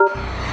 you.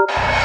you